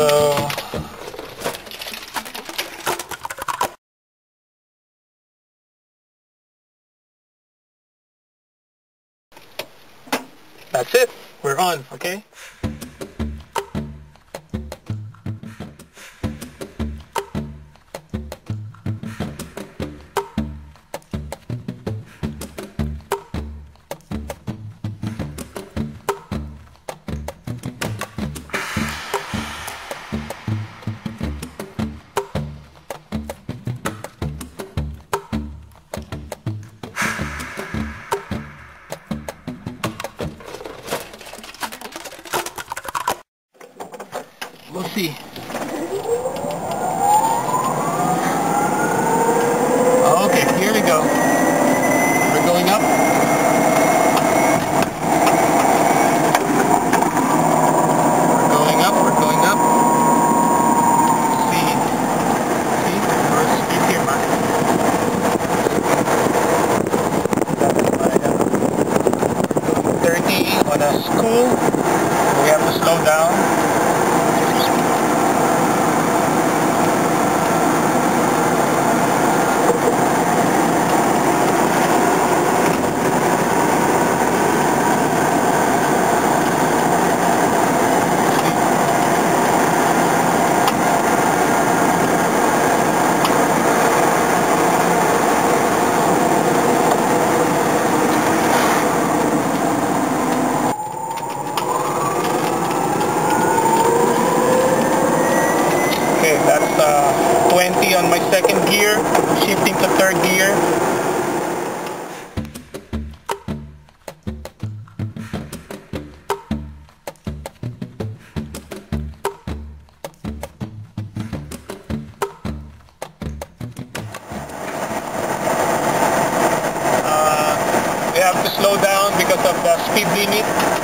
So that's it. We're on, okay? We'll see. Okay, here we go. We're going up. We're going up, we're going up. See. See? We're speed here, Mark. Thirty on a school. We have to slow down. Okay, that's uh, 20 on my second gear, shifting to third gear. Uh, we have to slow down because of the speed limit.